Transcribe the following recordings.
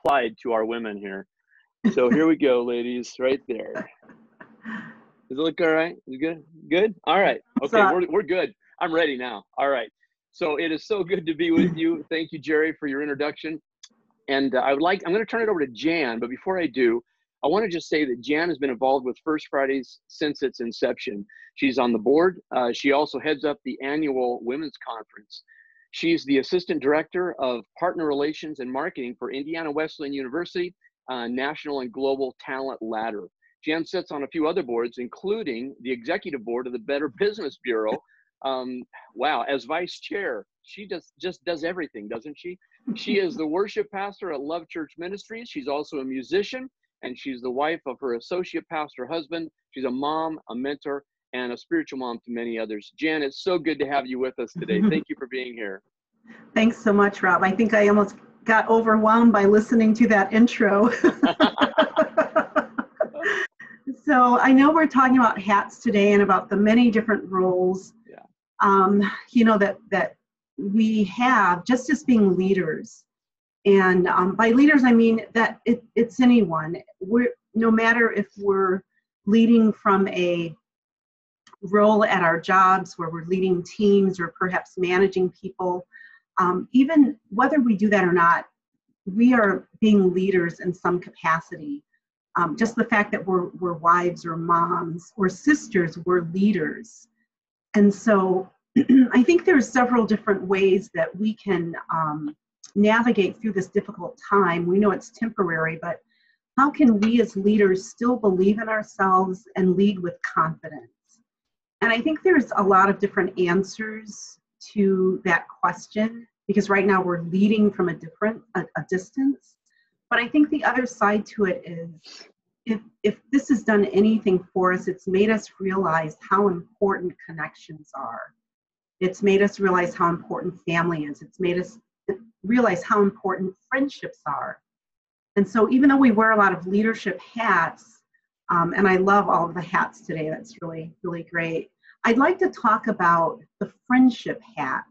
applied to our women here. So here we go, ladies, right there. Does it look all right? Is it good? Good? All right. Okay, we're, we're good. I'm ready now. All right. So it is so good to be with you. Thank you, Jerry, for your introduction. And uh, I would like, I'm going to turn it over to Jan, but before I do, I want to just say that Jan has been involved with First Fridays since its inception. She's on the board. Uh, she also heads up the annual women's conference. She's the assistant director of partner relations and marketing for Indiana Wesleyan University uh, National and Global Talent Ladder. Jan sits on a few other boards, including the executive board of the Better Business Bureau. Um, wow, as vice chair, she just just does everything, doesn't she? She is the worship pastor at Love Church Ministries. She's also a musician, and she's the wife of her associate pastor husband. She's a mom, a mentor, and a spiritual mom to many others. Jan, it's so good to have you with us today. Thank you for being here. Thanks so much, Rob. I think I almost got overwhelmed by listening to that intro. so I know we're talking about hats today and about the many different roles, yeah. um, you know, that that we have just as being leaders. And um, by leaders, I mean that it, it's anyone. We're no matter if we're leading from a role at our jobs where we're leading teams or perhaps managing people, um, even whether we do that or not, we are being leaders in some capacity. Um, just the fact that we're, we're wives or moms or sisters, we're leaders. And so I think there are several different ways that we can um, navigate through this difficult time. We know it's temporary, but how can we as leaders still believe in ourselves and lead with confidence? And I think there's a lot of different answers to that question because right now we're leading from a different a, a distance. But I think the other side to it is if if this has done anything for us, it's made us realize how important connections are. It's made us realize how important family is. It's made us realize how important friendships are. And so, even though we wear a lot of leadership hats, um, and I love all of the hats today, that's really, really great. I'd like to talk about the friendship hat.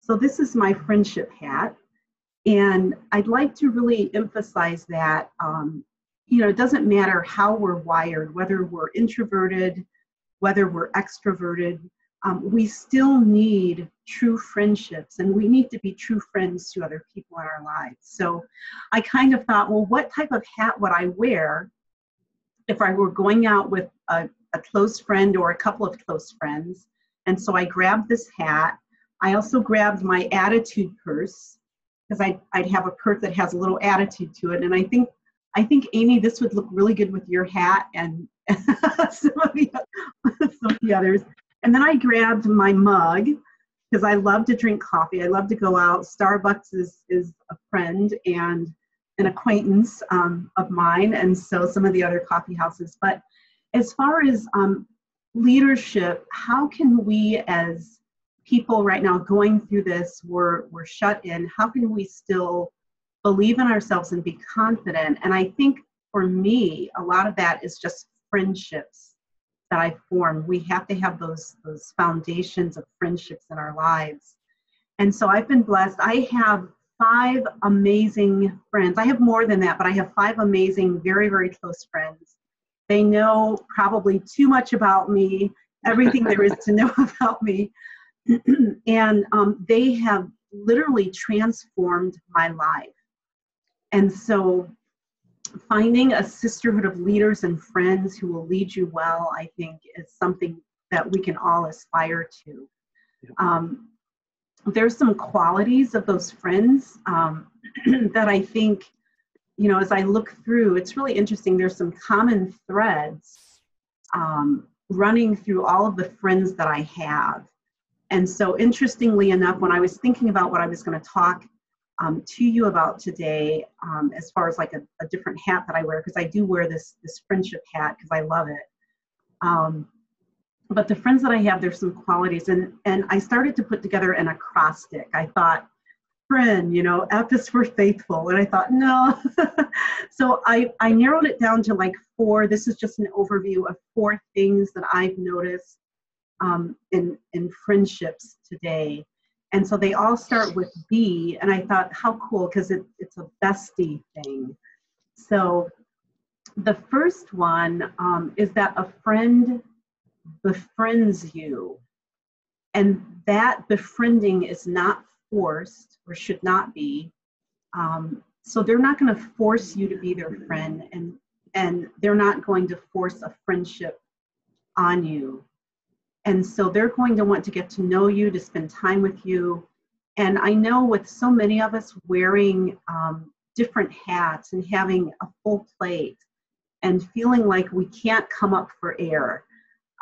So, this is my friendship hat. And I'd like to really emphasize that, um, you know, it doesn't matter how we're wired, whether we're introverted, whether we're extroverted, um, we still need true friendships and we need to be true friends to other people in our lives. So I kind of thought, well, what type of hat would I wear if I were going out with a, a close friend or a couple of close friends? And so I grabbed this hat. I also grabbed my attitude purse because I'd, I'd have a purse that has a little attitude to it. And I think I think Amy, this would look really good with your hat and some, of the, some of the others. And then I grabbed my mug because I love to drink coffee. I love to go out. Starbucks is, is a friend and an acquaintance um, of mine, and so some of the other coffee houses. But as far as um, leadership, how can we as people right now going through this, we're, we're shut in, how can we still believe in ourselves and be confident? And I think for me, a lot of that is just friendships that I form. We have to have those those foundations of friendships in our lives. And so I've been blessed. I have five amazing friends. I have more than that, but I have five amazing, very, very close friends. They know probably too much about me, everything there is to know about me. and um, they have literally transformed my life. And so finding a sisterhood of leaders and friends who will lead you well, I think, is something that we can all aspire to. Um, there's some qualities of those friends um, that I think, you know, as I look through, it's really interesting. There's some common threads um, running through all of the friends that I have. And so, interestingly enough, when I was thinking about what I was going to talk um, to you about today um, as far as like a, a, different hat that I wear because I do wear this this friendship hat because I love it. But the friends that I have, there's some qualities, and and I started to put together an acrostic. I thought, friend, you know, F is for faithful, and I thought no. so I I narrowed it down to like four. This is just an overview of four things that I've noticed um, in in friendships today And so they all start with B, and I thought, how cool, because it, it's a bestie thing. So the first one um, is that a friend befriends you. And that befriending is not forced or should not be. Um, so they're not going to force you to be their friend and and they're not going to force a friendship on you. And so they're going to want to get to know you, to spend time with you. And I know with so many of us wearing um, different hats and having a full plate and feeling like we can't come up for air,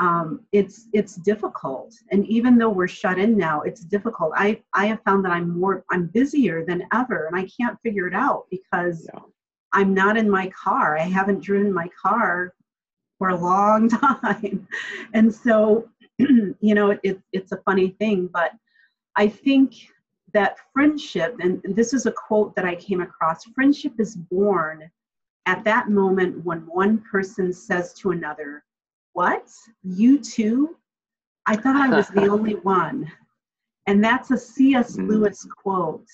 um, it's it's difficult. And even though we're shut in now, it's difficult. I I have found that I'm more I'm busier than ever, and I can't figure it out because yeah. I'm not in my car. I haven't driven my car for a long time, and so you know it, it's a funny thing. But I think that friendship, and this is a quote that I came across: friendship is born at that moment when one person says to another what? You too? I thought I was the only one. And that's a C.S. Mm. Lewis quote.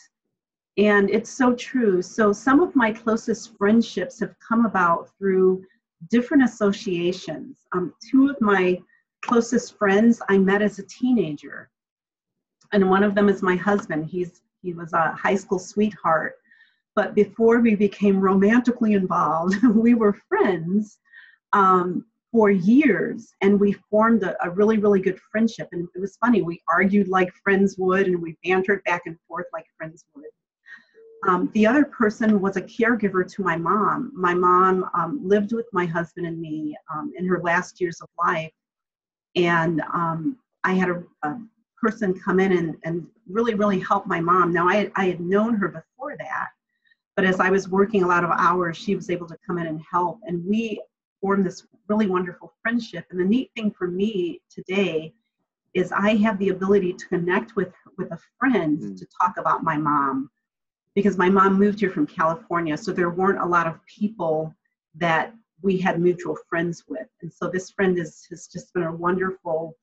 And it's so true. So some of my closest friendships have come about through different associations. Um, two of my closest friends I met as a teenager. And one of them is my husband. He's he was a high school sweetheart. But before we became romantically involved, we were friends. Um, for years and we formed a, a, really really good friendship. And it was funny we argued like friends would and we bantered back and forth like friends would. Um, the other person was a caregiver to my mom. My mom um, lived with my husband and me um, in her last years of life. And um, i had a, a, person come in and, and really really help my mom. Now I, I had known her before that but as i was working a lot of hours she was able to come in and help. And we formed this really wonderful friendship. And the neat thing for me today is I have the ability to connect with with a friend mm. to talk about my mom because my mom moved here from California, so there weren't a lot of people that we had mutual friends with. And so this friend is has just been a wonderful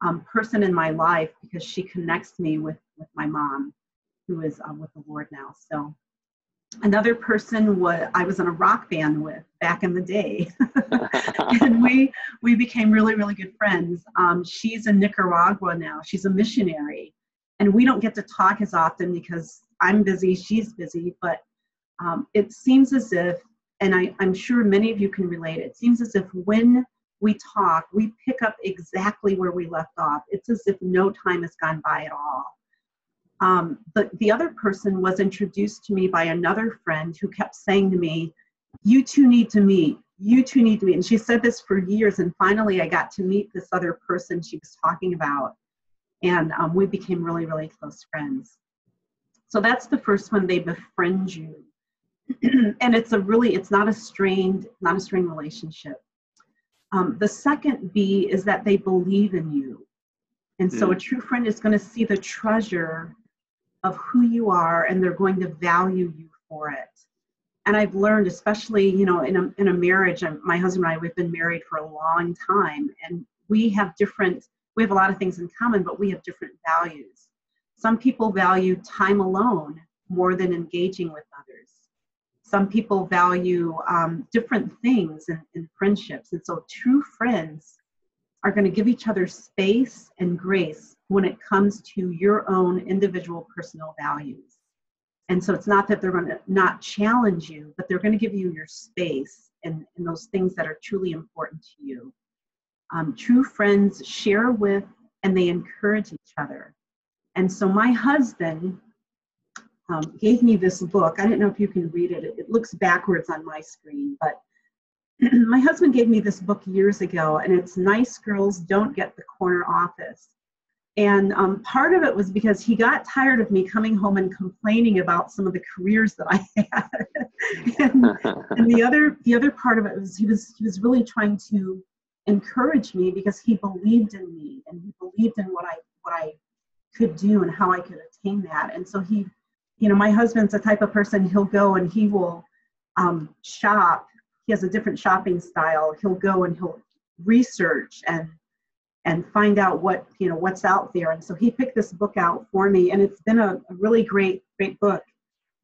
um, person in my life because she connects me with with my mom, who is uh, with the Lord now. So another person what I was in a rock band with back in the day, and we we became really really good friends. Um, she's in Nicaragua now. She's a missionary, and we don't get to talk as often because I'm busy, she's busy. But um, it seems as if, and I, I'm sure many of you can relate. It seems as if when we talk, we pick up exactly where we left off. It's as if no time has gone by at all. Um, but the other person was introduced to me by another friend who kept saying to me, You two need to meet. You two need to meet. And she said this for years. And finally, I got to meet this other person she was talking about. And um, we became really, really close friends. So that's the first one. They befriend you. and it's a really, it's not a strained, not a strained relationship. Um, the second B is that they believe in you. And so a true friend is going to see the treasure of who you are and they're going to value you for it. And i've learned especially you know in a, in a marriage and my husband and i we've been married for a long time and we have different we have a lot of things in common but we have different values. Some people value time alone more than engaging with others. Some people value um, different things in, in friendships. And so true friends are going to give each other space and grace when it comes to your own individual personal values. And so it's not that they're going to not challenge you, but they're going to give you your space and, and those things that are truly important to you. Um, true friends share with and they encourage each other. And so my husband um, gave me this book. I don't know if you can read it. It, it looks backwards on my screen, but my husband gave me this book years ago, and it's Nice Girls Don't Get the Corner Office. And um, part of it was because he got tired of me coming home and complaining about some of the careers that I had. and, and, the other the other part of it was he was he was really trying to encourage me because he believed in me and he believed in what I what I could do and how I could attain that. And so he, you know, my husband's the type of person he'll go and he will um, shop. He has a different shopping style. He'll go and he'll research and and find out what you know what's out there. And so he picked this book out for me and it's been a, a really great great book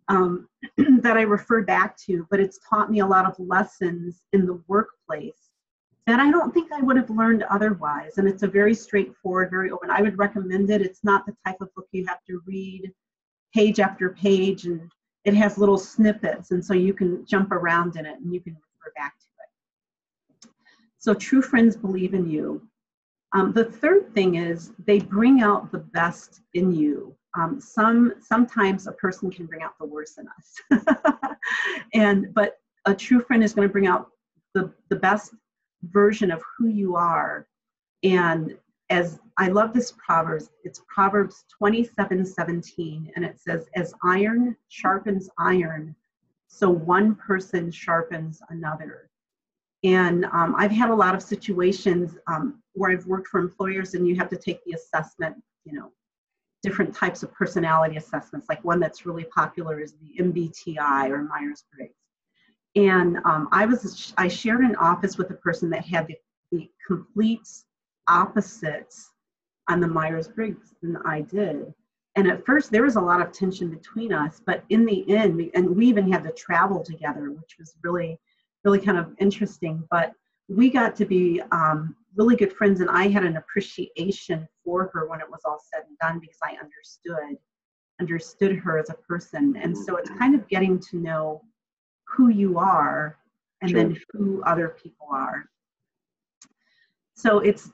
um, that i refer back to but it's taught me a lot of lessons in the workplace that i don't think i would have learned otherwise. And it's a very straightforward very open. I would recommend it. It's not the type of book you have to read page after page and it has little snippets and so you can jump around in it and you can refer back to it. So true friends believe in you um, the third thing is they bring out the best in you. Um, some sometimes a person can bring out the worst in us. And but a true friend is going to bring out the, the best version of who you are. And as I love this Proverbs, it's Proverbs 27 17, and it says, As iron sharpens iron, so one person sharpens another. And um, I've had a lot of situations um, where I've worked for employers, and you have to take the assessment, you know, different types of personality assessments. Like one that's really popular is the MBTI or Myers Briggs. And um, I was I shared an office with a person that had the, the complete opposites on the Myers Briggs than I did. And at first, there was a lot of tension between us, but in the end, we, and we even had to travel together, which was really, really kind of interesting. But we got to be um, really good friends, and I had an appreciation for her when it was all said and done because I understood understood her as a person. And so it's kind of getting to know who you are and sure. then who other people are. So it's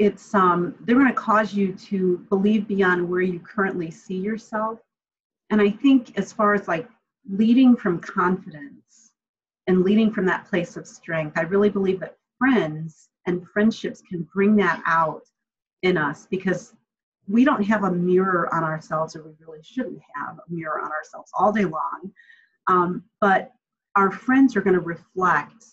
it's um, they're going to cause you to believe beyond where you currently see yourself and i think as far as like leading from confidence and leading from that place of strength. I really believe that friends and friendships can bring that out in us because we don't have a mirror on ourselves or we really shouldn't have a mirror on ourselves all day long. Um, but our friends are going to reflect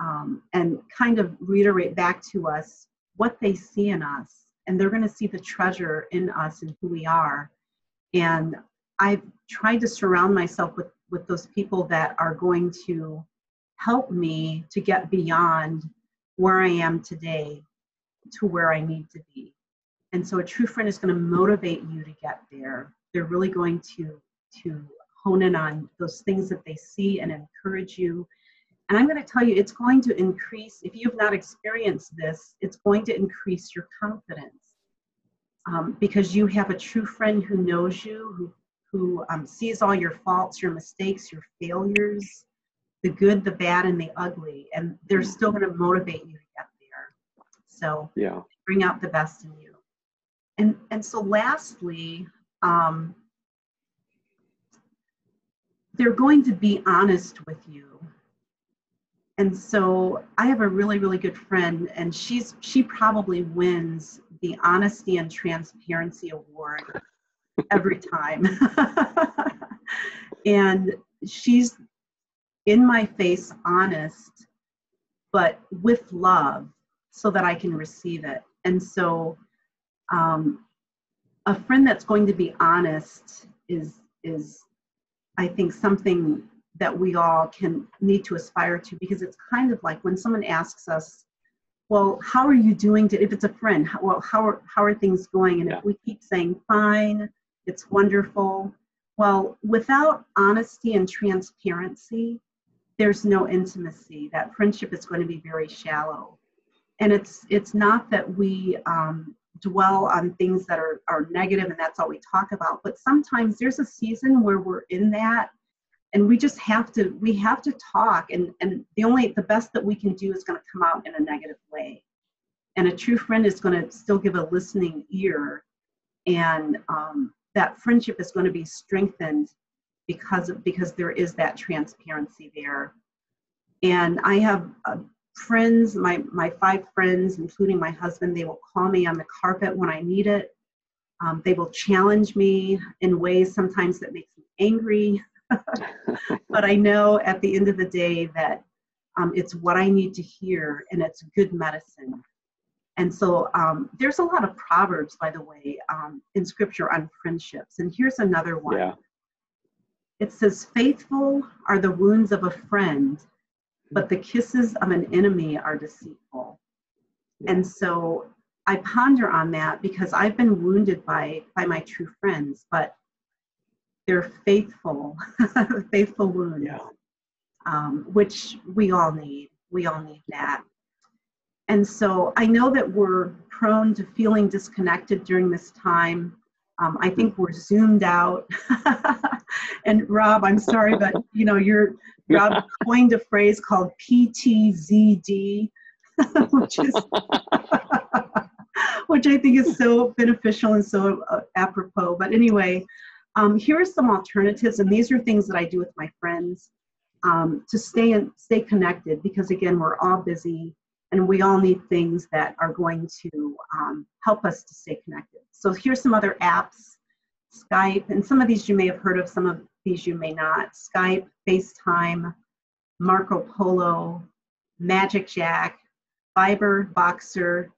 um, and kind of reiterate back to us what they see in us and they're going to see the treasure in us and who we are. And i've tried to surround myself with with those people that are going to help me to get beyond where i am today to where i need to be. And so a true friend is going to motivate you to get there. They're really going to to hone in on those things that they see and encourage you. And I'm going to tell you, it's going to increase, if you've not experienced this, it's going to increase your confidence um, because you have a true friend who knows you, who, who um, sees all your faults, your mistakes, your failures, the good, the bad, and the ugly. And they're still going to motivate you to get there. So yeah. bring out the best in you. And, and so lastly, um, they're going to be honest with you and so i have a really really good friend and she's she probably wins the honesty and transparency award every time. And she's in my face honest but with love so that i can receive it. And so um, a friend that's going to be honest is is i think something that we all can need to aspire to because it's kind of like when someone asks us well how are you doing to, if it's a friend how, well how are, how are things going? And yeah. if we keep saying fine it's wonderful. Well without honesty and transparency there's no intimacy. That friendship is going to be very shallow. And it's it's not that we um, dwell on things that are, are negative and that's all we talk about but sometimes there's a season where we're in that and we just have to we have to talk and and the only the best that we can do is going to come out in a negative way. And a true friend is going to still give a listening ear and um, that friendship is going to be strengthened because of, because there is that transparency there. And i have uh, friends my my five friends including my husband they will call me on the carpet when i need it. Um, they will challenge me in ways sometimes that makes me angry. But I know at the end of the day that um, it's what I need to hear and it's good medicine. And so um, there's a lot of proverbs, by the way, um, in scripture on friendships. And here's another one. Yeah. It says, Faithful are the wounds of a friend, but the kisses of an enemy are deceitful. And so I ponder on that because I've been wounded by by my true friends, but they're faithful, faithful wounds, yeah. um, which we all need. We all need that. And so I know that we're prone to feeling disconnected during this time. Um, I think we're zoomed out. and Rob, I'm sorry, but you know, you're Rob coined a phrase called PTZD, which is which I think is so beneficial and so uh, apropos. But anyway, um, here are some alternatives, and these are things that I do with my friends um, to stay and stay connected because again, we're all busy and we all need things that are going to um, help us to stay connected. So here's some other apps, Skype, and some of these you may have heard of, some of these you may not. Skype, FaceTime, Marco Polo, Magic Jack, Viber, Voxer,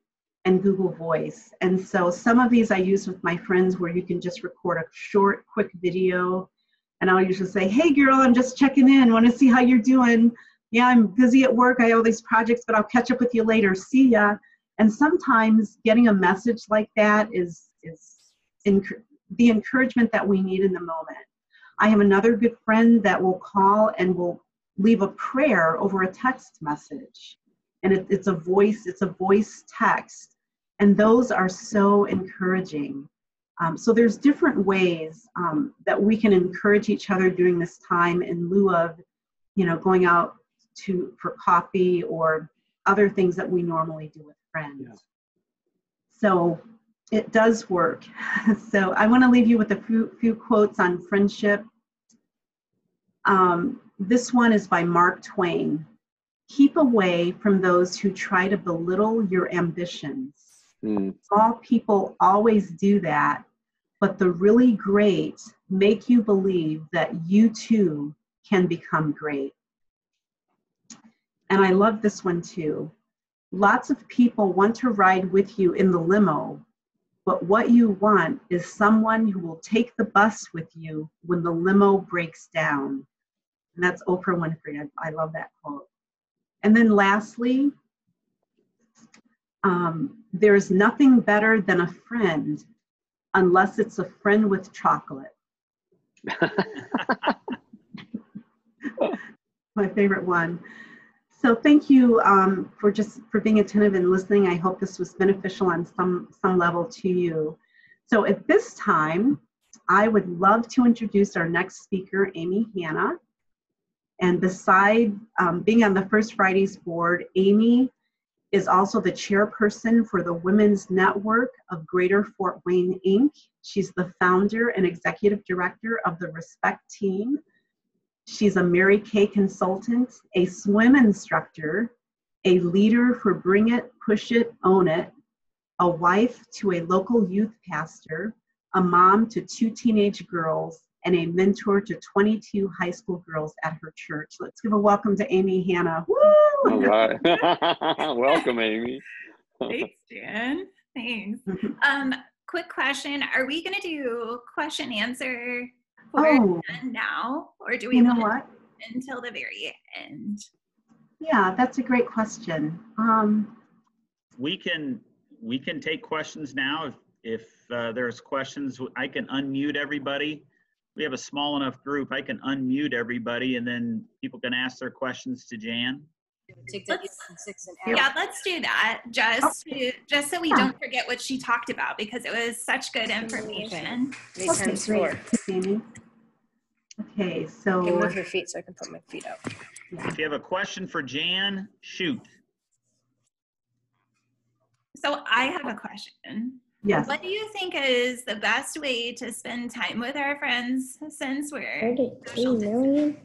and Google Voice. And so some of these I use with my friends where you can just record a short, quick video. And I'll usually say, hey girl, I'm just checking in, want to see how you're doing. Yeah, I'm busy at work, I all these projects, but I'll catch up with you later. See ya. And sometimes getting a message like that is, is the encouragement that we need in the moment. I have another good friend that will call and will leave a prayer over a text message. And it, it's a voice, it's a voice text and those are so encouraging. Um, so there's different ways um, that we can encourage each other during this time in lieu of, you know, going out to for coffee or other things that we normally do with friends. Yeah. So it does work. so I want to leave you with a few, few quotes on friendship. Um, this one is by Mark Twain. Keep away from those who try to belittle your ambitions Mm. Small people always do that, but the really great make you believe that you too can become great. And I love this one too. Lots of people want to ride with you in the limo, but what you want is someone who will take the bus with you when the limo breaks down. And that's Oprah Winfrey. I, I love that quote. And then lastly, um, there's nothing better than a friend unless it's a friend with chocolate. My favorite one. So thank you um, for just for being attentive and listening. I hope this was beneficial on some some level to you. So at this time, I would love to introduce our next speaker, Amy Hanna. And beside um, being on the First Fridays board, Amy is also the chairperson for the Women's Network of Greater Fort Wayne, Inc. She's the founder and executive director of the Respect Team. She's a Mary Kay consultant, a swim instructor, a leader for Bring It, Push It, Own It, a wife to a local youth pastor, a mom to two teenage girls, and a mentor to 22 high school girls at her church. Let's give a welcome to Amy Hanna. Woo! All right. Welcome, Amy. Thanks, Jan. Thanks. Um, quick question. Are we going to do question answer for oh. now, or do we you know what? until the very end? Yeah, that's a great question. Um, we can we can take questions now if if uh, there's questions. I can unmute everybody. We have a small enough group. I can unmute everybody, and then people can ask their questions to Jan yeah, let's do that. Just to, just so we yeah. don't forget what she talked about because it was such good information. Okay, great. Okay, so you move your feet so I can put my feet up. If you have a question for Jan, shoot. So I have a question. Yes. What do you think is the best way to spend time with our friends since we're 32 million?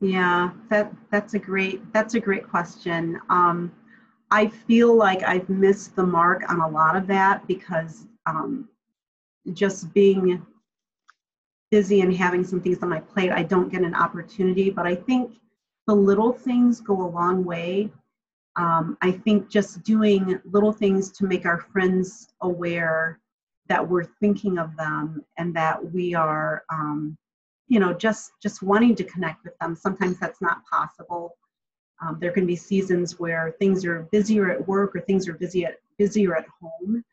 Yeah, that that's a great that's a great question. Um, I feel like I've missed the mark on a lot of that because um, just being busy and having some things on my plate, I don't get an opportunity. But I think the little things go a long way. Um, I think just doing little things to make our friends aware that we're thinking of them and that we are um, you know just just wanting to connect with them sometimes that's not possible um, there can be seasons where things are busier at work or things are busy at busier at home.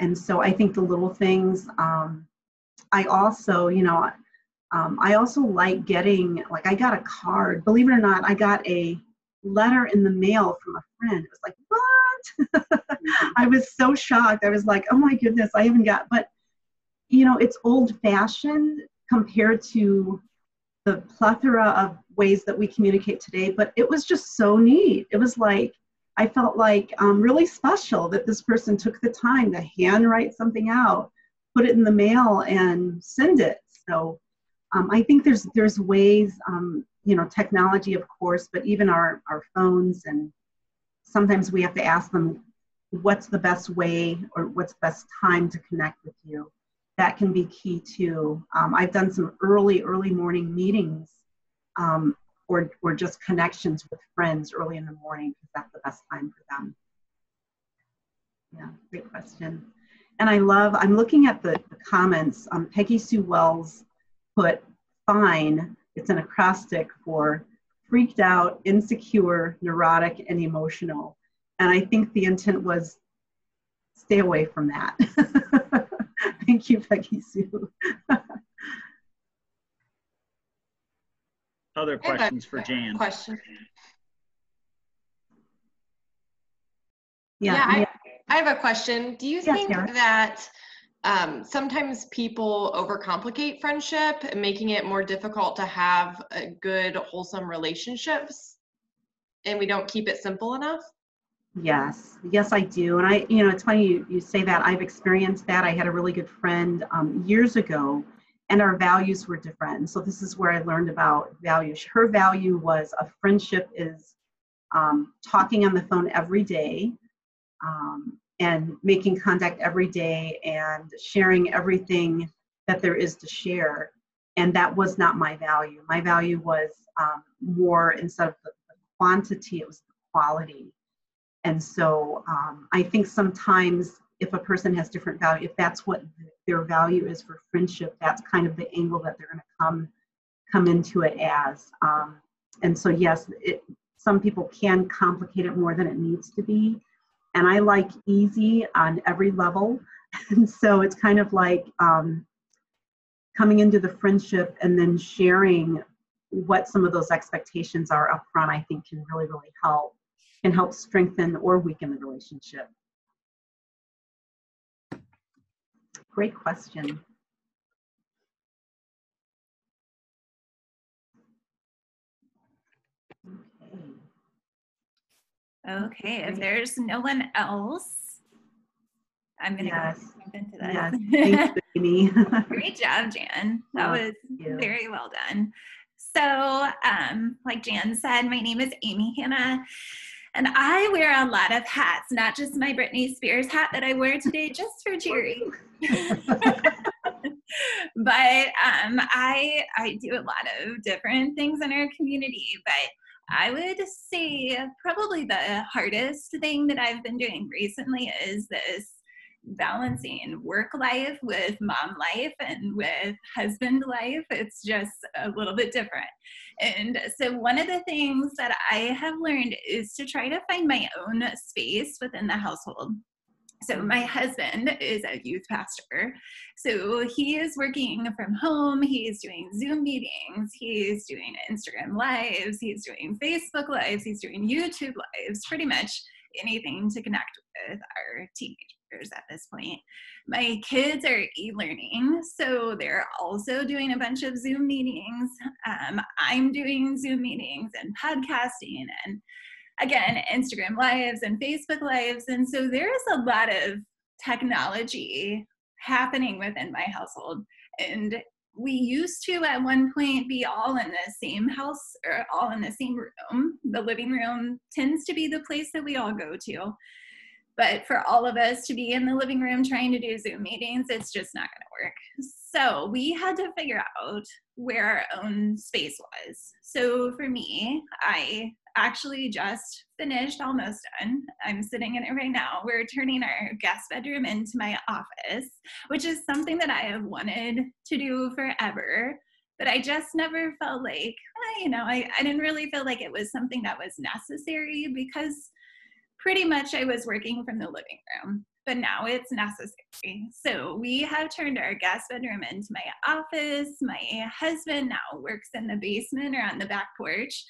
And so I think the little things, um, I also, you know, um, I also like getting, like, I got a card. Believe it or not, I got a letter in the mail from a friend. It was like, what? I was so shocked. I was like, oh my goodness, I even got, but, you know, it's old fashioned compared to the plethora of ways that we communicate today, but it was just so neat. It was like, I felt like um, really special that this person took the time to handwrite something out, put it in the mail, and send it. So um, I think there's there's ways, um, you know, technology, of course, but even our our phones, and sometimes we have to ask them, what's the best way or what's the best time to connect with you. That can be key too. Um, I've done some early early morning meetings um, or, or just connections with friends early in the morning because that's the best time for them. Yeah, great question. And I love, I'm looking at the, the comments. Um, Peggy Sue Wells put fine, it's an acrostic for freaked out, insecure, neurotic, and emotional. And I think the intent was stay away from that. Thank you, Peggy Sue. Other questions for Jan? Question. Yeah, yeah I, have a question. Do you think Sarah. that um, sometimes people overcomplicate friendship, making it more difficult to have good, wholesome relationships, and we don't keep it simple enough? Yes, yes, I do. And I, you know, it's funny you, you say that. I've experienced that. I had a really good friend um, years ago and our values were different. And so this is where I learned about values. Her value was a friendship is um, talking on the phone every day um, and making contact every day and sharing everything that there is to share. And that was not my value. My value was um, more instead of the, the, quantity, it was the quality. And so um, I think sometimes if a person has different value, if that's what their value is for friendship, that's kind of the angle that they're going to come come into it as. Um, and so, yes, it, some people can complicate it more than it needs to be. And I like easy on every level. And so it's kind of like um, coming into the friendship and then sharing what some of those expectations are up front, I think can really, really help, can help strengthen or weaken the relationship. Great question. Okay, if there's no one else, I'm gonna yes. jump into this. Yes. Thanks, Amy. Great job, Jan. That oh, was very well done. So, um, like Jan said, my name is Amy Hanna, and I wear a lot of hats, not just my Britney Spears hat that I wear today just for Jerry. but um, I I do a lot of different things in our community. But I would say probably the hardest thing that I've been doing recently is this balancing work life with mom life and with husband life. It's just a little bit different. And so, one of the things that I have learned is to try to find my own space within the household. So, my husband is a youth pastor. So, he is working from home. He's doing Zoom meetings. He's doing Instagram lives. He's doing Facebook lives. He's doing YouTube lives, pretty much anything to connect with our teenagers at this point. My kids are e learning, so they're also doing a bunch of Zoom meetings. Um, I'm doing Zoom meetings and podcasting and again, Instagram lives and Facebook lives. And so there's a lot of technology happening within my household. And we used to at one point be all in the same house or all in the same room. The living room tends to be the place that we all go to. But for all of us to be in the living room trying to do Zoom meetings, it's just not going to work. So we had to figure out where our own space was. So for me, I actually just finished, almost done. I'm sitting in it right now. We're turning our guest bedroom into my office, which is something that I have wanted to do forever. But I just never felt like, eh, you know, I, I didn't really feel like it was something that was necessary because pretty much I was working from the living room, but now it's necessary. So we have turned our guest bedroom into my office. My husband now works in the basement or on the back porch.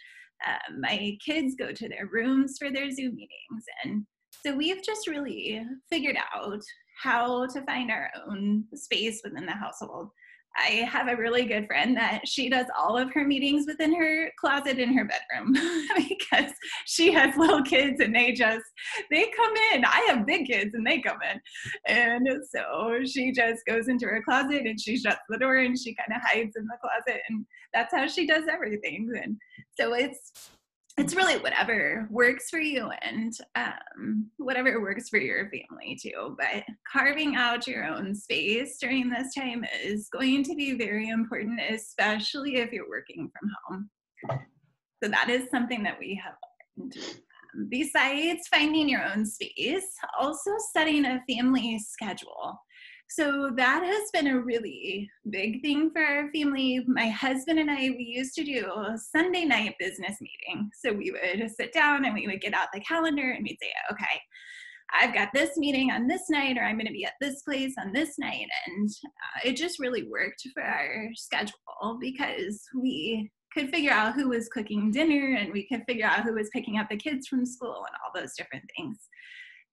Um, my kids go to their rooms for their Zoom meetings. And so we've just really figured out how to find our own space within the household. I have a really good friend that she does all of her meetings within her closet in her bedroom because she has little kids and they just they come in. I have big kids and they come in. And so she just goes into her closet and she shuts the door and she kind of hides in the closet and that's how she does everything. And so it's it's really whatever works for you and um, whatever works for your family too. But carving out your own space during this time is going to be very important, especially if you're working from home. So that is something that we have learned. Um, besides finding your own space, also setting a family schedule. So that has been a really big thing for our family. My husband and I, we used to do a Sunday night business meeting. So we would sit down and we would get out the calendar and we'd say, okay, I've got this meeting on this night, or I'm going to be at this place on this night. And uh, it just really worked for our schedule because we could figure out who was cooking dinner and we could figure out who was picking up the kids from school and all those different things.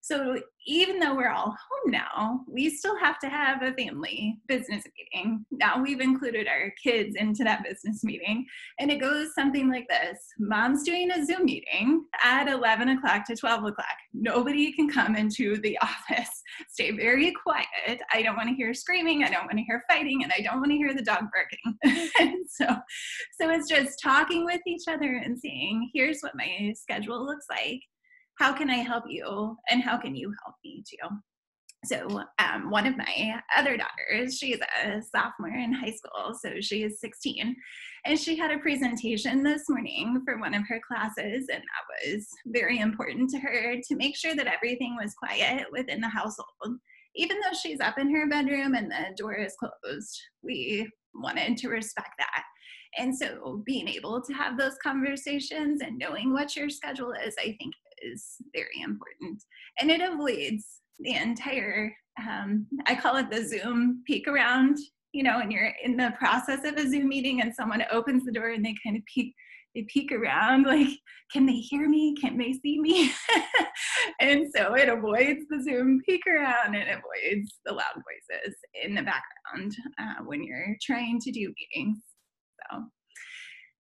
So even though we're all home now, we still have to have a family business meeting. Now we've included our kids into that business meeting, and it goes something like this Mom's doing a Zoom meeting at 11 o'clock to 12 o'clock. Nobody can come into the office. Stay very quiet. I don't want to hear screaming, I don't want to hear fighting, and I don't want to hear the dog barking. so, so it's just talking with each other and saying, here's what my schedule looks like how can I help you? And how can you help me too? So, um, one of my other daughters, she's a sophomore in high school, so she is 16, and she had a presentation this morning for one of her classes, and that was very important to her to make sure that everything was quiet within the household. Even though she's up in her bedroom and the door is closed, we wanted to respect that. And so, being able to have those conversations and knowing what your schedule is, I think is very important. And it avoids the entire, um, I call it the Zoom peek around, you know, when you're in the process of a Zoom meeting and someone opens the door and they kind of peek, they peek around like, can they hear me? Can they see me? and so it avoids the Zoom peek around and avoids the loud voices in the background uh, when you're trying to do meetings. So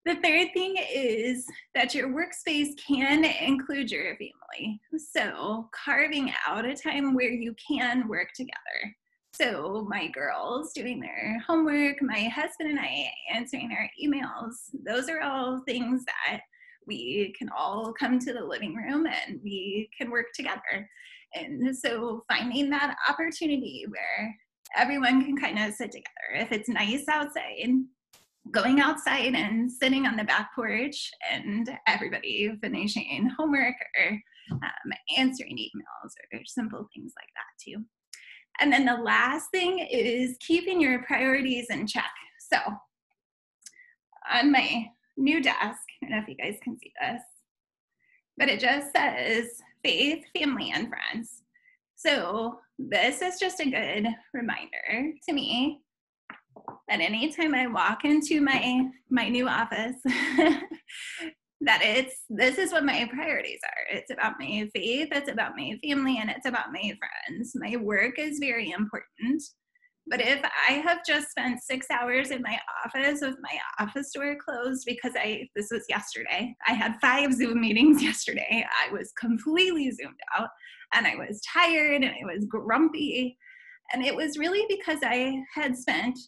the third thing is that your workspace can include your family. So, carving out a time where you can work together. So, my girls doing their homework, my husband and I answering our emails, those are all things that we can all come to the living room and we can work together. And so, finding that opportunity where everyone can kind of sit together. If it's nice outside, going outside and sitting on the back porch and everybody finishing homework or um, answering emails or simple things like that too. And then the last thing is keeping your priorities in check. So on my new desk, I don't know if you guys can see this, but it just says faith, family, and friends. So this is just a good reminder to me that anytime I walk into my my new office, that it's this is what my priorities are. It's about my faith, it's about my family, and it's about my friends. My work is very important. But if I have just spent six hours in my office with my office door closed because I, this was yesterday, I had five Zoom meetings yesterday. I was completely zoomed out and I was tired and I was grumpy. And it was really because I had spent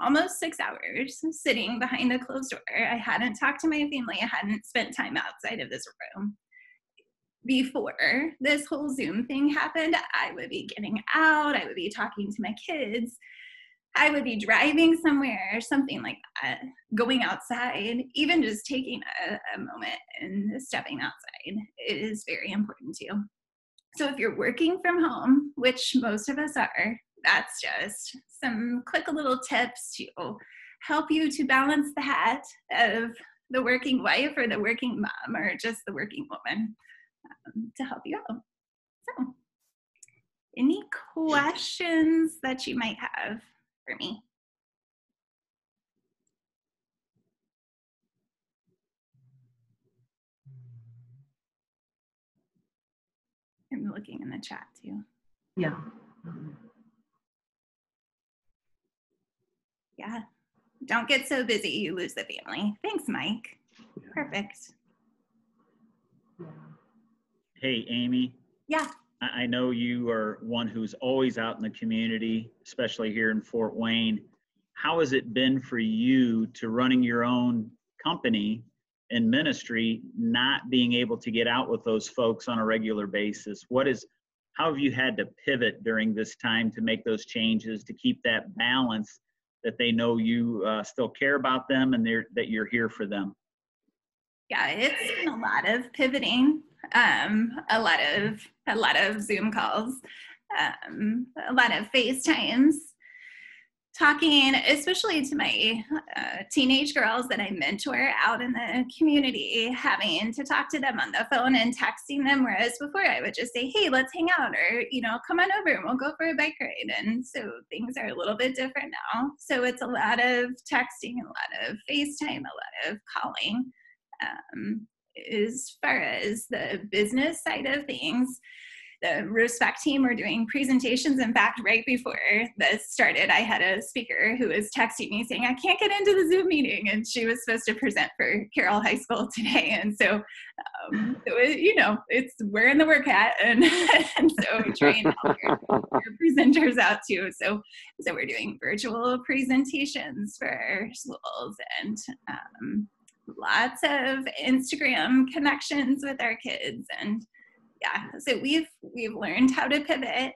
almost six hours sitting behind a closed door. I hadn't talked to my family, I hadn't spent time outside of this room. Before this whole Zoom thing happened, I would be getting out, I would be talking to my kids, I would be driving somewhere, or something like that, going outside, even just taking a, a moment and stepping outside. It is very important too. So if you're working from home, which most of us are, that's just some quick little tips to help you to balance the hat of the working wife or the working mom or just the working woman. um, to help you out. So, any questions that you might have for me? I'm looking in the chat too. Yeah. Yeah. Don't get so busy you lose the family. Thanks, Mike. Perfect. Hey, Amy. Yeah. I I know you are one who's always out in the community, especially here in Fort Wayne. How has it been for you to running your own company in ministry, not being able to get out with those folks on a regular basis? What is, how have you had to pivot during this time to make those changes to keep that balance that they know you uh, still care about them and they're, that you're here for them? Yeah, it's been a lot of pivoting, um, a lot of a lot of Zoom calls, um, a lot of FaceTimes, talking, especially to my uh, teenage girls that I mentor out in the community, having to talk to them on the phone and texting them. Whereas before I would just say, hey, let's hang out, or, you know, come on over and we'll go for a bike ride. And so things are a little bit different now. So it's a lot of texting, a lot of FaceTime, a lot of calling. Um, as far as the business side of things, the respect team were doing presentations. In fact, right before this started, I had a speaker who was texting me saying, I can't get into the Zoom meeting. And she was supposed to present for Carroll High School today. And so, um, it was, you know, it's wearing the work hat. And, and so trying to help your, your presenters out too. So, so we're doing virtual presentations for our schools and, um, lots of Instagram connections with our kids and yeah, so we've we've learned how to pivot.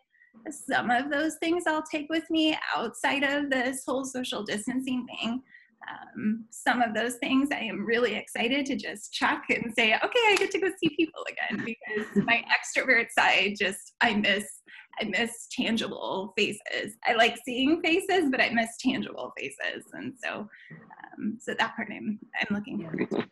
Some of those things I'll take with me outside of this whole social distancing thing. Um, some of those things I am really excited to just chuck and say, okay, I get to go see people again because my extrovert side just I miss I miss tangible faces. I like seeing faces, but I miss tangible faces, and so um, so that part I'm I'm looking forward to.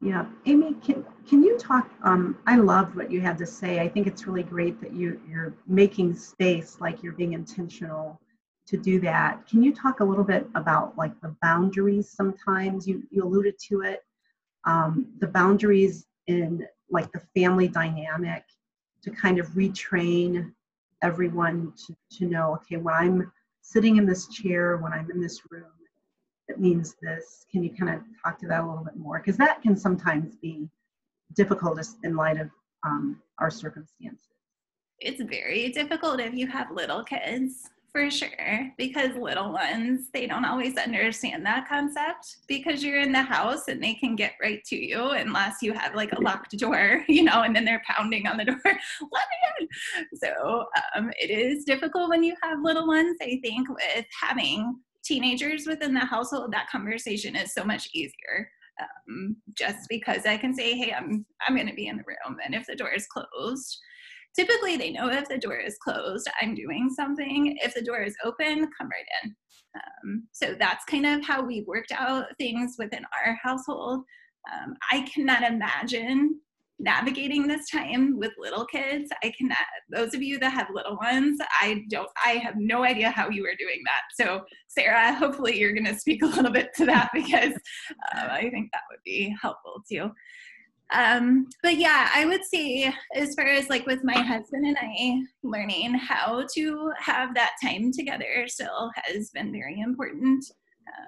Yeah, Amy, can can you talk? Um, I loved what you had to say. I think it's really great that you you're making space, like you're being intentional to do that. Can you talk a little bit about like the boundaries? Sometimes you you alluded to it, um, the boundaries in like the family dynamic to kind of retrain everyone to to know, okay, when I'm sitting in this chair, when I'm in this room it means this. Can you kind of talk to that a little bit more? Because that can sometimes be difficult in light of um, our circumstances. It's very difficult if you have little kids, for sure, because little ones, they don't always understand that concept because you're in the house and they can get right to you unless you have like a locked door, you know, and then they're pounding on the door, let me in. So um, it is difficult when you have little ones, I think, with having teenagers within the household, that conversation is so much easier. Um, just because I can say, hey, I'm I'm going to be in the room, and if the door is closed, typically they know if the door is closed, I'm doing something. If the door is open, come right in. Um, so that's kind of how we worked out things within our household. Um, I cannot imagine navigating this time with little kids i cannot those of you that have little ones i don't i have no idea how you are doing that. So sarah hopefully you're going to speak a little bit to that because uh, i think that would be helpful too. Um, but yeah i would say as far as like with my husband and i learning how to have that time together still has been very important.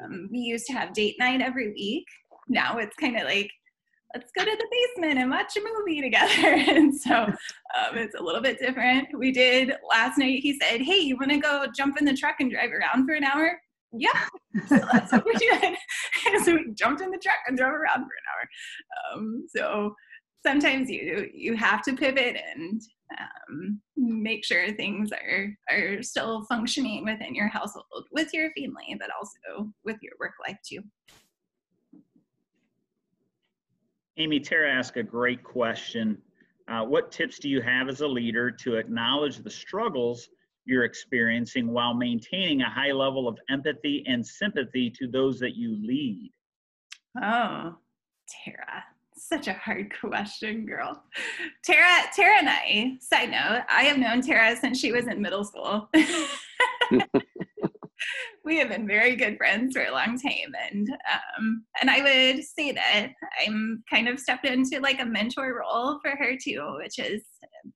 Um, we used to have date night every week. Now it's kind of like let's go to the basement and watch a movie together. and so um, it's a little bit different. We did last night, he said, Hey, you want to go jump in the truck and drive around for an hour? Yeah, so that's what we did. so we jumped in the truck and drove around for an hour. Um, so sometimes you you have to pivot and um, make sure things are are still functioning within your household with your family, but also with your work life too. Amy, Tara asked a great question. Uh, what tips do you have as a leader to acknowledge the struggles you're experiencing while maintaining a high level of empathy and sympathy to those that you lead? Oh, Tara. such a hard question, girl. Tara, Tara and I, side note, I have known Tara since she was in middle school. we have been very good friends for a long time and um, and i would say that i'm kind of stepped into like a mentor role for her too which has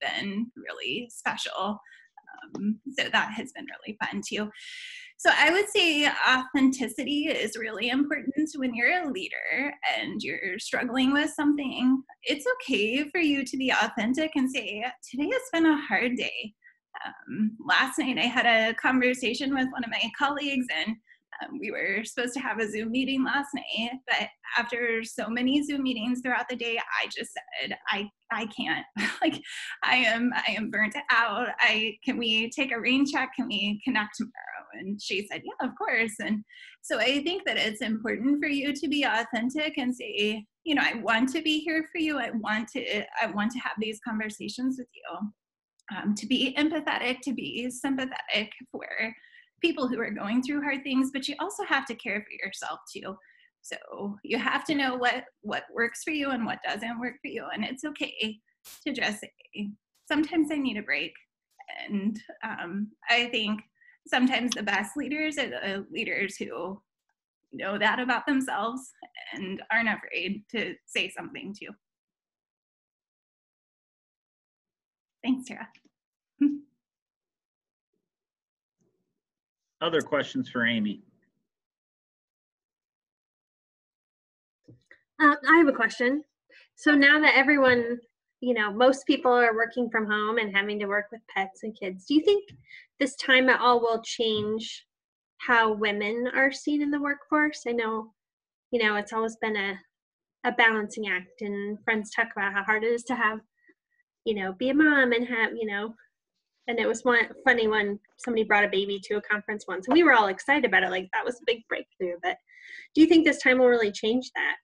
been really special um, so that has been really fun too so I would say authenticity is really important when you're a leader and you're struggling with something. It's okay for you to be authentic and say, Today has been a hard day. Um, last night I had a conversation with one of my colleagues and um, we were supposed to have a Zoom meeting last night, but after so many Zoom meetings throughout the day, I just said, I, I can't. like, I am, I am burnt out. I can we take a rain check? Can we connect tomorrow? And she said, Yeah, of course. And so I think that it's important for you to be authentic and say, you know, I want to be here for you. I want to, I want to have these conversations with you. Um, to be empathetic, to be sympathetic for people who are going through hard things, but you also have to care for yourself too. So you have to know what what works for you and what doesn't work for you, and it's okay to just say, sometimes I need a break. And um, I think sometimes the best leaders are the leaders who know that about themselves and aren't afraid to say something too. Thanks, Tara. Other questions for Amy? Uh, I have a question. So now that everyone, you know, most people are working from home and having to work with pets and kids, do you think this time at all will change how women are seen in the workforce? I know, you know, it's always been a, a balancing act, and friends talk about how hard it is to have, you know, be a mom and have, you know, and it was one funny when somebody brought a baby to a conference once and we were all excited about it like that was a big breakthrough but do you think this time will really change that?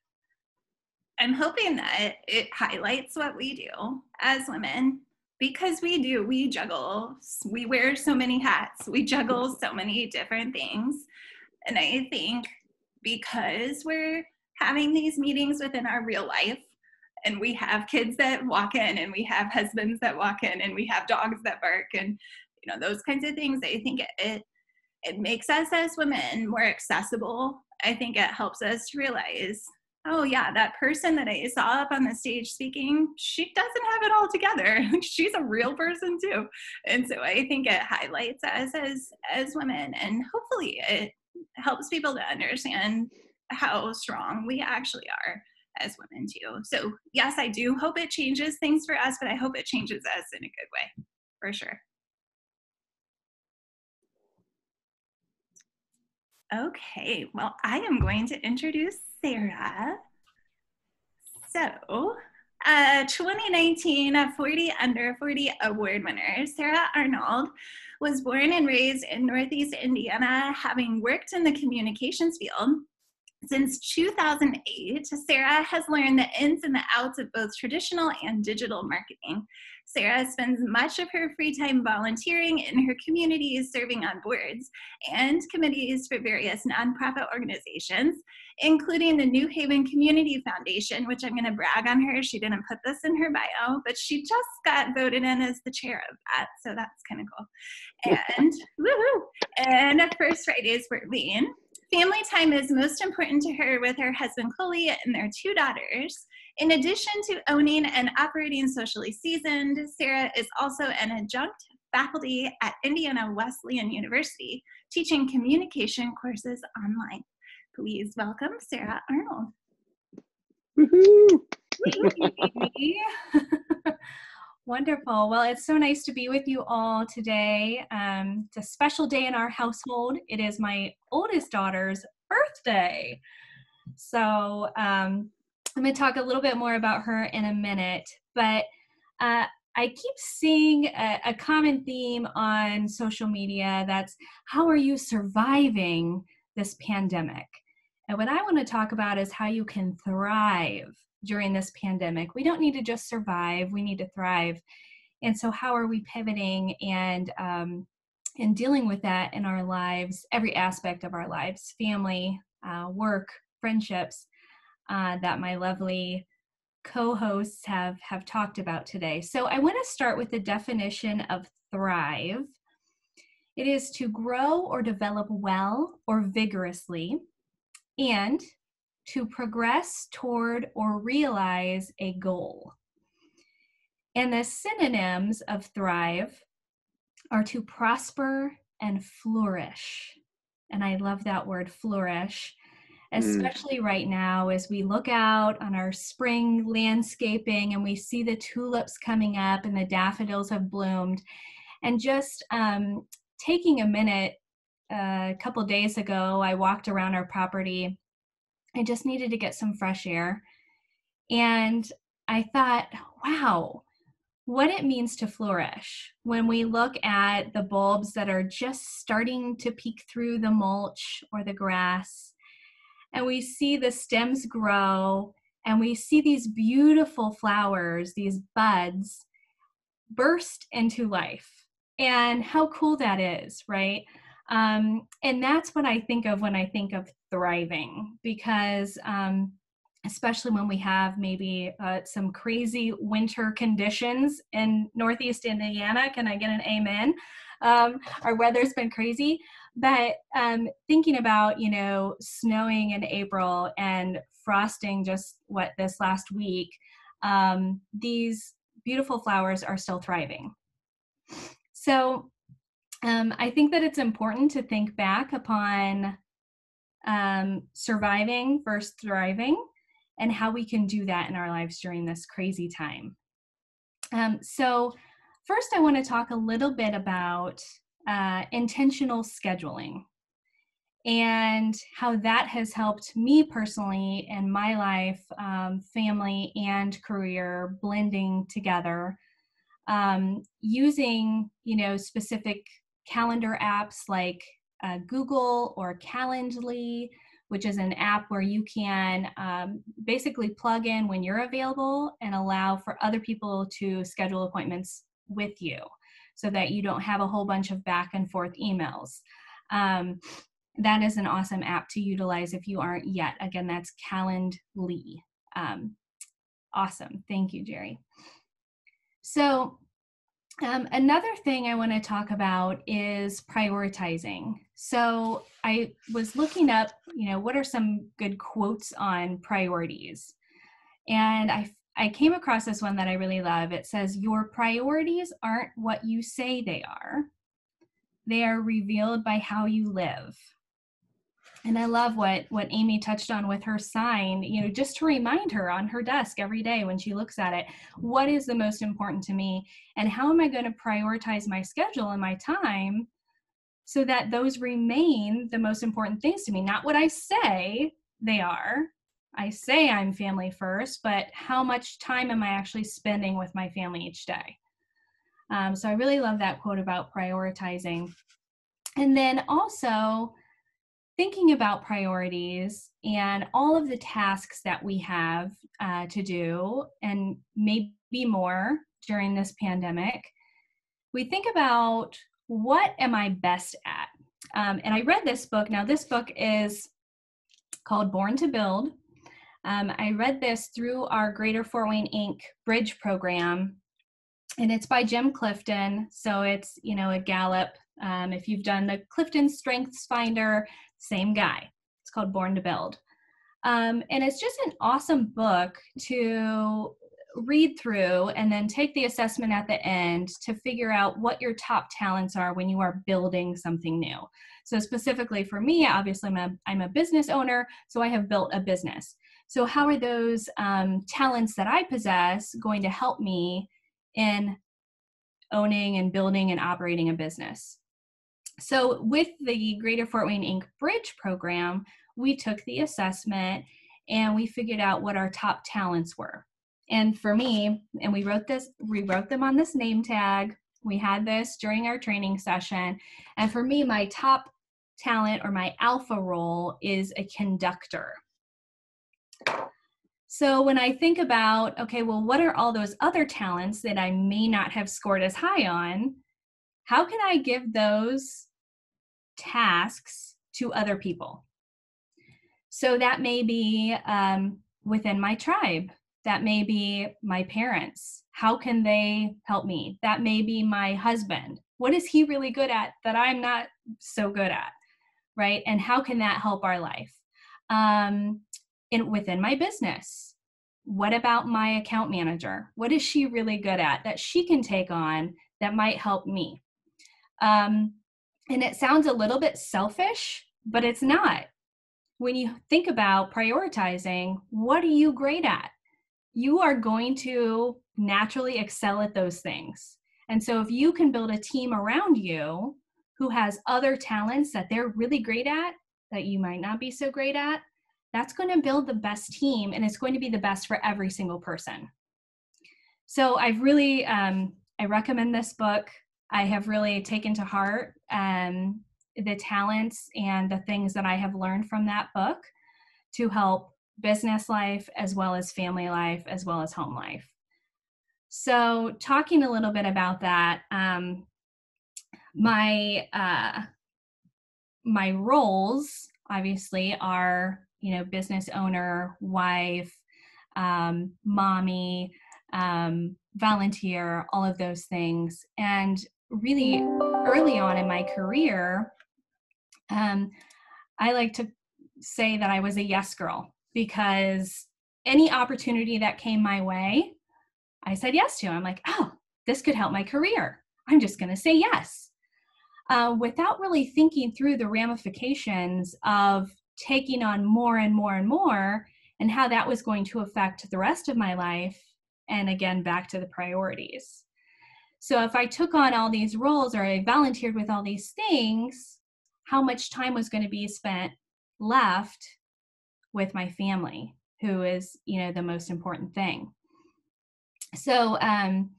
I'm hoping that it highlights what we do as women because we do we juggle we wear so many hats we juggle so many different things. And i think because we're having these meetings within our real life and we have kids that walk in and we have husbands that walk in and we have dogs that bark and you know those kinds of things. I think it, it it makes us as women more accessible. I think it helps us to realize oh yeah that person that i saw up on the stage speaking she doesn't have it all together. She's a real person too. And so i think it highlights us as as women and hopefully it helps people to understand how strong we actually are as women too. So yes, I do hope it changes things for us, but I hope it changes us in a good way, for sure. Okay, well, I am going to introduce Sarah. So, uh, 2019 40 Under 40 Award winner, Sarah Arnold, was born and raised in Northeast Indiana, having worked in the communications field since 2008, Sarah has learned the ins and the outs of both traditional and digital marketing. Sarah spends much of her free time volunteering in her communities, serving on boards and committees for various nonprofit organizations, including the New Haven Community Foundation, which I'm going to brag on her. She didn't put this in her bio, but she just got voted in as the chair of that, so that's kind of cool. And woohoo! And First Fridays Fort Wayne. Family time is most important to her with her husband Coley and their two daughters. In addition to owning and operating Socially Seasoned, Sarah is also an adjunct faculty at Indiana Wesleyan University, teaching communication courses online. Please welcome Sarah Arnold. Woohoo! Wonderful. Well, it's so nice to be with you all today. Um, it's a special day in our household. It is my oldest daughter's birthday. So um, I'm going to talk a little bit more about her in a minute. But uh, I keep seeing a, a common theme on social media that's how are you surviving this pandemic? And what I want to talk about is how you can thrive during this pandemic. We don't need to just survive, we need to thrive. And so, how are we pivoting and um, and dealing with that in our lives, every aspect of our lives, family, uh, work, friendships, uh, that my lovely co-hosts have have talked about today. So I want to start with the definition of thrive. It is to grow or develop well or vigorously and to progress toward or realize a goal. And the synonyms of thrive are to prosper and flourish. And I love that word flourish, mm. especially mm. right now as we look out on our spring landscaping and we see the tulips coming up and the daffodils have bloomed. And just um, taking a minute, uh, a couple days ago, I walked around our property. I just needed to get some fresh air. And I thought, wow, what it means to flourish. When we look at the bulbs that are just starting to peek through the mulch or the grass and we see the stems grow and we see these beautiful flowers these buds burst into life. And how cool that is right um, and that's what i think of when i think of thriving because um, especially when we have maybe uh, some crazy winter conditions in Northeast Indiana. Can I get an amen? Um, our weather's been crazy. But um, thinking about, you know, snowing in April and frosting just what this last week, um, these beautiful flowers are still thriving. So um, I think that it's important to think back upon um, surviving versus thriving and how we can do that in our lives during this crazy time. Um, so, first, I want to talk a little bit about uh, intentional scheduling and how that has helped me personally in my life, um, family, and career blending together. Um, using you know specific calendar apps like uh, Google or Calendly which is an app where you can um, basically plug in when you're available and allow for other people to schedule appointments with you so that you don't have a whole bunch of back and forth emails. Um, that is an awesome app to utilize if you aren't yet. Again, that's Calendly. Um, awesome. Thank you, Jerry. So, um, another thing I want to talk about is prioritizing. So I was looking up, you know, what are some good quotes on priorities? And I I came across this one that I really love. It says, Your priorities aren't what you say they are, they are revealed by how you live and i love what what amy touched on with her sign you know just to remind her on her desk every day when she looks at it what is the most important to me? And how am i going to prioritize my schedule and my time so that those remain the most important things to me? Not what i say they are. I say i'm family first but how much time am i actually spending with my family each day? Um, so i really love that quote about prioritizing. And then also thinking about priorities and all of the tasks that we have uh, to do, and maybe more during this pandemic, we think about what am I best at? Um, and I read this book. Now, this book is called Born to Build. Um, I read this through our Greater Fort Wayne Inc. Bridge program, and it's by Jim Clifton. So it's, you know, a Gallup. Um, if you've done the Clifton Strengths Finder, same guy. It's called Born to Build. Um, and it's just an awesome book to read through and then take the assessment at the end to figure out what your top talents are when you are building something new. So, specifically for me, obviously, I'm a, I'm a business owner, so I have built a business. So, how are those um, talents that I possess going to help me in owning and building and operating a business? So, with the Greater Fort Wayne Inc. Bridge program, we took the assessment and we figured out what our top talents were. And for me, and we wrote this, we wrote them on this name tag. We had this during our training session. And for me, my top talent or my alpha role is a conductor. So when I think about, okay, well, what are all those other talents that I may not have scored as high on? how can I give those tasks to other people? So that may be um, within my tribe. That may be my parents. How can they help me? That may be my husband. What is he really good at that I'm not so good at? Right? And how can that help our life? Um, in within my business. What about my account manager? What is she really good at that she can take on that might help me? Um, and it sounds a little bit selfish, but it's not. When you think about prioritizing, what are you great at? You are going to naturally excel at those things. And so if you can build a team around you who has other talents that they're really great at that you might not be so great at, that's going to build the best team and it's going to be the best for every single person. So I've really, um, I recommend this book. I have really taken to heart um, the talents and the things that I have learned from that book to help business life as well as family life as well as home life. So, talking a little bit about that, um, my uh, my roles obviously are you know business owner, wife, um, mommy, um, volunteer, all of those things, and really early on in my career, um, I like to say that I was a yes girl because any opportunity that came my way, I said yes to. I'm like, oh, this could help my career. I'm just going to say yes. Uh, without really thinking through the ramifications of taking on more and more and more and how that was going to affect the rest of my life. And again, back to the priorities. So if I took on all these roles or I volunteered with all these things, how much time was going to be spent left with my family, who is, you know, the most important thing. So um,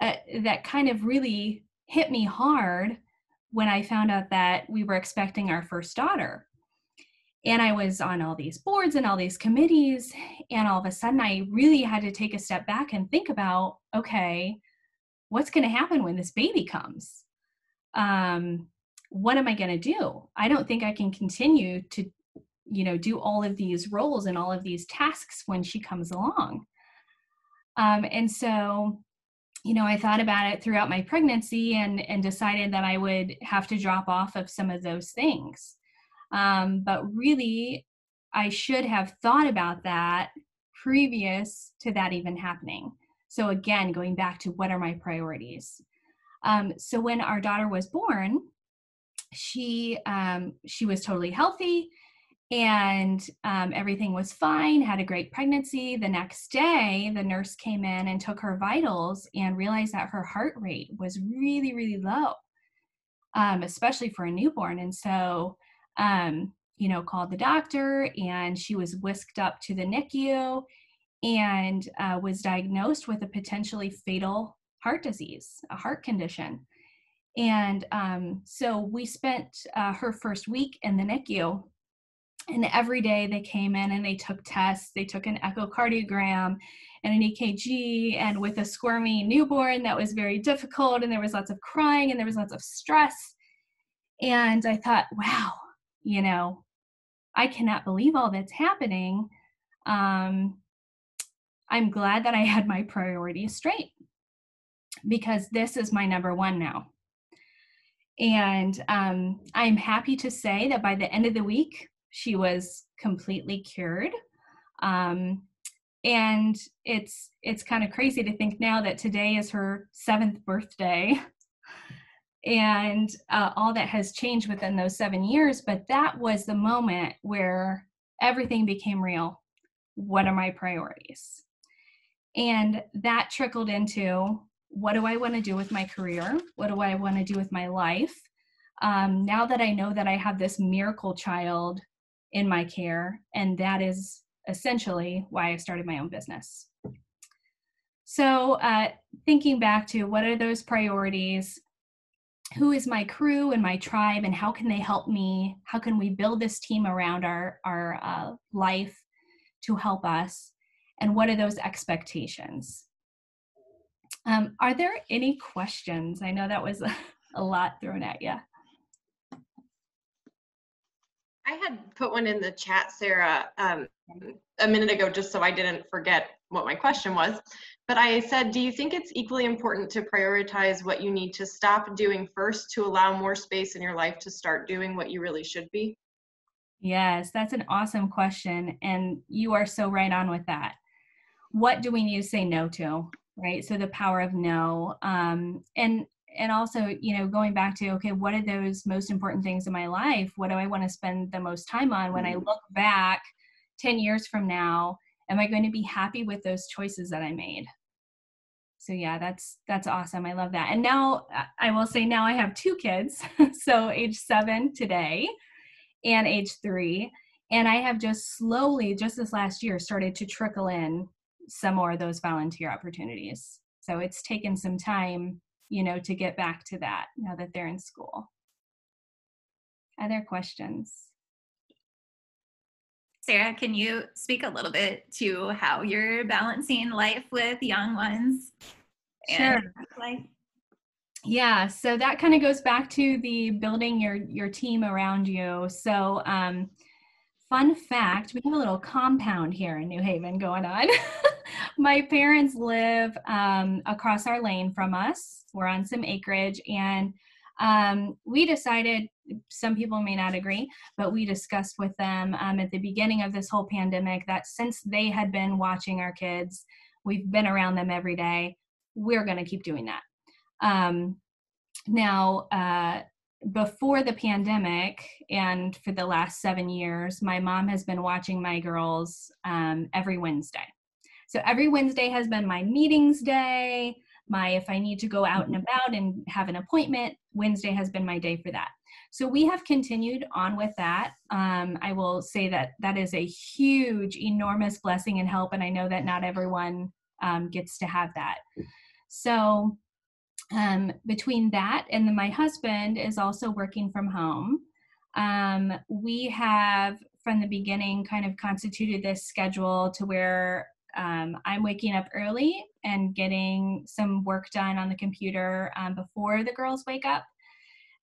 uh, that kind of really hit me hard when I found out that we were expecting our first daughter. And I was on all these boards and all these committees. And all of a sudden, I really had to take a step back and think about okay, what's going to happen when this baby comes? Um, what am I going to do? I don't think I can continue to, you know, do all of these roles and all of these tasks when she comes along. Um, and so, you know, I thought about it throughout my pregnancy and and decided that I would have to drop off of some of those things. Um, but really, I should have thought about that previous to that even happening. So again, going back to what are my priorities? Um, so when our daughter was born, she um, she was totally healthy and um, everything was fine had a great pregnancy the next day the nurse came in and took her vitals and realized that her heart rate was really really low um, especially for a newborn and so um, you know called the doctor and she was whisked up to the nicu and uh, was diagnosed with a potentially fatal heart disease, a heart condition. And um, so we spent uh, her first week in the NICU. And every day they came in and they took tests. They took an echocardiogram and an EKG, and with a squirmy newborn, that was very difficult. And there was lots of crying and there was lots of stress. And I thought, wow, you know, I cannot believe all that's happening. Um, I'm glad that I had my priorities straight because this is my number one now. And um, I'm happy to say that by the end of the week, she was completely cured. Um, and it's it's kind of crazy to think now that today is her seventh birthday and uh, all that has changed within those seven years but that was the moment where everything became real what are my priorities and that trickled into what do I want to do with my career? What do I want to do with my life? Um, now that I know that I have this miracle child in my care, and that is essentially why I started my own business. So, uh, thinking back to what are those priorities? Who is my crew and my tribe, and how can they help me? How can we build this team around our, our uh, life to help us? And what are those expectations? Um, are there any questions? I know that was a, a lot thrown at you. I had put one in the chat, Sarah. Um, a minute ago just so I didn't forget what my question was. But I said, do you think it's equally important to prioritize what you need to stop doing first to allow more space in your life to start doing what you really should be? Yes, that's an awesome question. And you are so right on with that. What do we need to say no to? Right. So the power of no. Um, and and also, you know, going back to okay, what are those most important things in my life? What do I want to spend the most time on when I mm. look back 10 years from now? Am I going to be happy with those choices that I made? So yeah, that's that's awesome. I love that. And now I will say now I have two kids. so age 7 today and age three. And I have just slowly, just this last year, started to trickle in some more of those volunteer opportunities. So it's taken some time, you know, to get back to that now that they're in school. Other questions? Sarah, can you speak a little bit to how you're balancing life with young ones sure. life? yeah so that kind of goes back to the building your your team around you so um fun fact we have a little compound here in new haven going on. My parents live um, across our lane from us. We're on some acreage and um, we decided some people may not agree but we discussed with them um, at the beginning of this whole pandemic that since they had been watching our kids we've been around them every day we're going to keep doing that. Um, now, uh, before the pandemic and for the last seven years, my mom has been watching my girls um, every Wednesday. So every Wednesday has been my meetings day. My if I need to go out and about and have an appointment, Wednesday has been my day for that. So we have continued on with that. Um, I will say that that is a huge, enormous blessing and help, and I know that not everyone um, gets to have that. So um, between that and then my husband is also working from home. Um, we have from the beginning kind of constituted this schedule to where um, i'm waking up early and getting some work done on the computer um, before the girls wake up.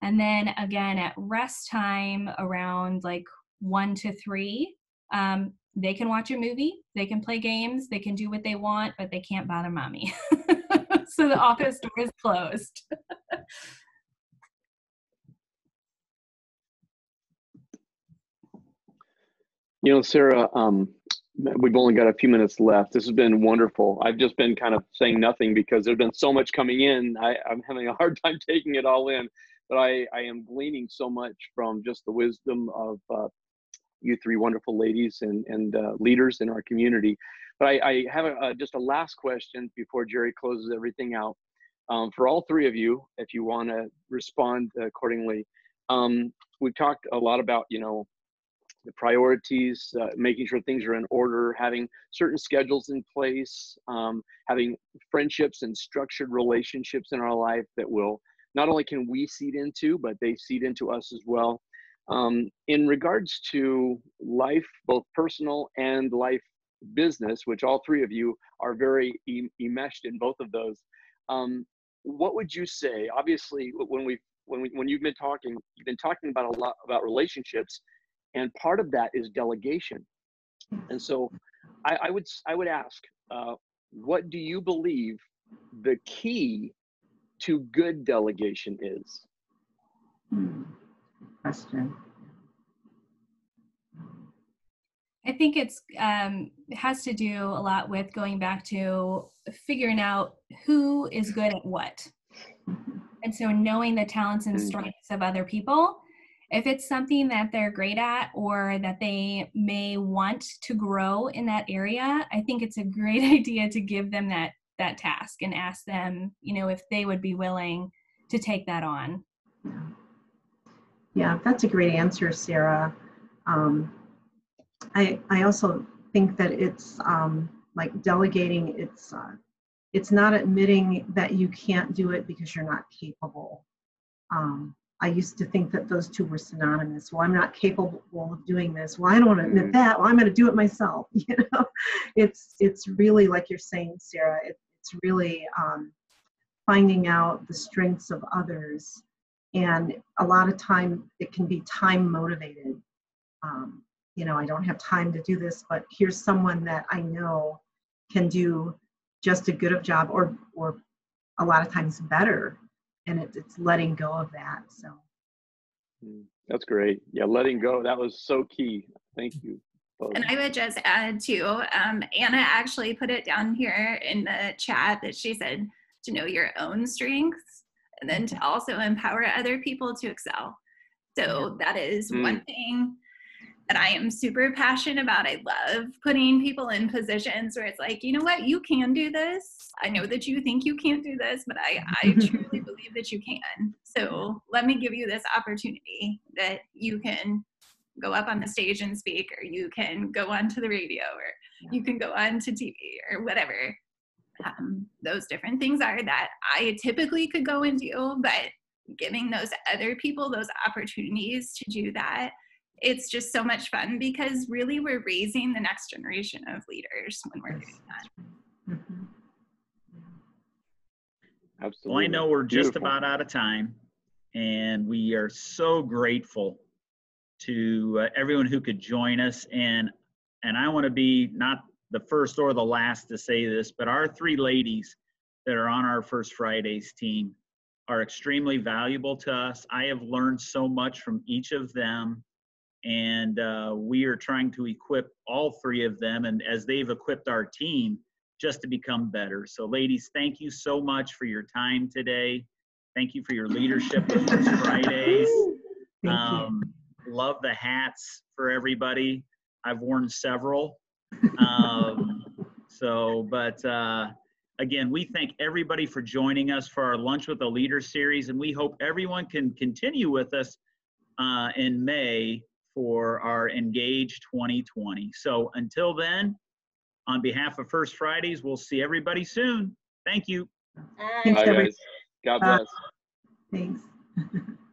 And then again at rest time around like one to three um, they can watch a movie they can play games they can do what they want but they can't bother mommy so the office door is closed. you know, Sarah, um, we've only got a few minutes left. This has been wonderful. I've just been kind of saying nothing because there's been so much coming in. I, am having a hard time taking it all in, but I, I am gleaning so much from just the wisdom of uh, you three wonderful ladies and, and uh, leaders in our community. But I, I have a, just a last question before Jerry closes everything out. Um, for all three of you, if you want to respond accordingly, um, we've talked a lot about, you know, the priorities, uh, making sure things are in order, having certain schedules in place, um, having friendships and structured relationships in our life that will not only can we seed into, but they seed into us as well. Um, in regards to life, both personal and life business, which all three of you are very enmeshed in both of those. Um, what would you say? Obviously, when we when we when you've been talking, you've been talking about a lot about relationships, and part of that is delegation. And so, I, I would I would ask, uh, what do you believe the key to good delegation is? Hmm. Question. I think it's um, it has to do a lot with going back to figuring out who is good at what, and so knowing the talents and mm. strengths of other people. If it's something that they're great at or that they may want to grow in that area, I think it's a great idea to give them that that task and ask them, you know, if they would be willing to take that on. Yeah, that's a great answer, Sarah. Um, I, I also think that it's um, like delegating, it's, uh, it's not admitting that you can't do it because you're not capable. Um, I used to think that those two were synonymous. Well, I'm not capable of doing this. Well, I don't want to admit mm. that. Well, I'm going to do it myself. You know, it's it's really like you're saying, Sarah. It, it's really um, finding out the strengths of others, and a lot of time it can be time motivated. Um, you know, I don't have time to do this, but here's someone that I know can do just a good of job or or a lot of times better. And it, it's letting go of that. So Mm, That's great. Yeah, letting go. That was so key. Thank you. both. And I would just add too, um, Anna actually put it down here in the chat that she said to know your own strengths and then to also empower other people to excel. So that is one thing that I am super passionate about. I love putting people in positions where it's like, you know what, you can do this. I know that you think you can't do this, but I, I truly believe that you can. So let me give you this opportunity that you can go up on the stage and speak, or you can go onto the radio, or you can go on to TV, or whatever. Um, those different things are that I typically could go and do, but giving those other people those opportunities to do that it's just so much fun because really we're raising the next generation of leaders when we're doing that. mhm. Absolutely. Well, I know we're just Beautiful. about out of time, and we are so grateful to uh, everyone who could join us. And and I want to be not the first or the last to say this, but our three ladies that are on our First Fridays team are extremely valuable to us. I have learned so much from each of them, and uh, we are trying to equip all three of them, and as they've equipped our team, just to become better. So, ladies, thank you so much for your time today. Thank you for your leadership with First Fridays. Um, love the hats for everybody. I've worn several. Um, so, but uh, again, we thank everybody for joining us for our Lunch with a Leader series, and we hope everyone can continue with us uh, in May for our Engage 2020. So, until then, on behalf of First Fridays, we'll see everybody soon. Thank you. Thanks, Bye, every- guys. God Bye. bless. Thanks.